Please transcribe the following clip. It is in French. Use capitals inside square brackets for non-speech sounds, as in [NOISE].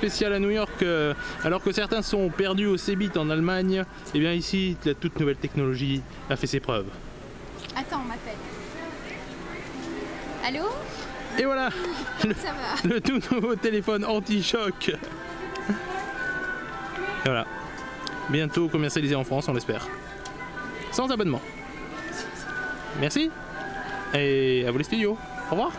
spécial à New York, euh, alors que certains sont perdus au Cebit en Allemagne, et bien ici, la toute nouvelle technologie a fait ses preuves. Attends, on m'appelle. Allô? Et voilà, [LAUGHS] le, tout nouveau téléphone anti-choc. Voilà, bientôt commercialisé en France, on l'espère. Sans abonnement. Merci, et à vous les studios. Au revoir.